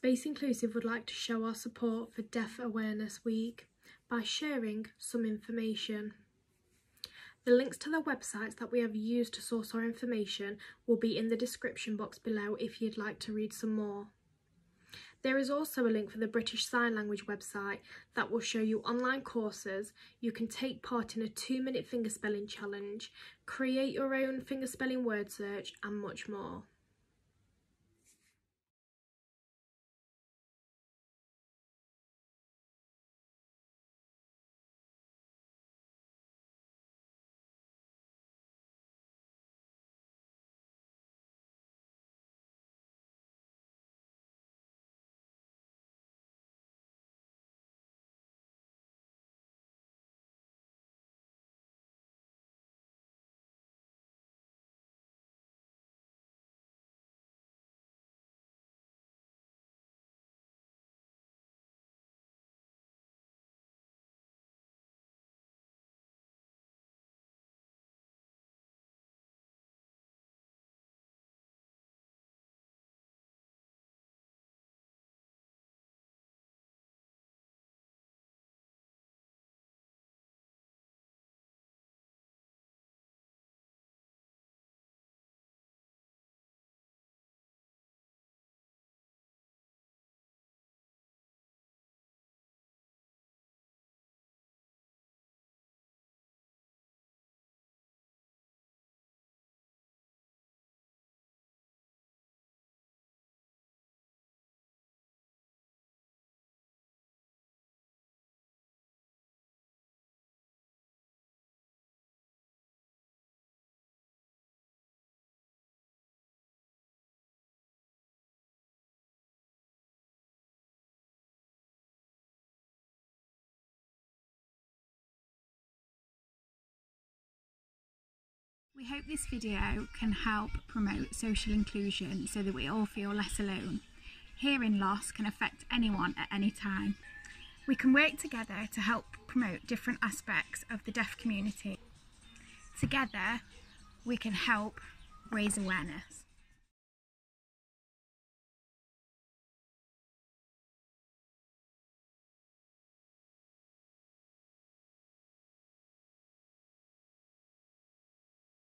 Space Inclusive would like to show our support for Deaf Awareness Week by sharing some information. The links to the websites that we have used to source our information will be in the description box below if you'd like to read some more. There is also a link for the British Sign Language website that will show you online courses. You can take part in a two minute fingerspelling challenge, create your own fingerspelling word search, and much more. We hope this video can help promote social inclusion so that we all feel less alone. Hearing loss can affect anyone at any time. We can work together to help promote different aspects of the deaf community. Together, we can help raise awareness.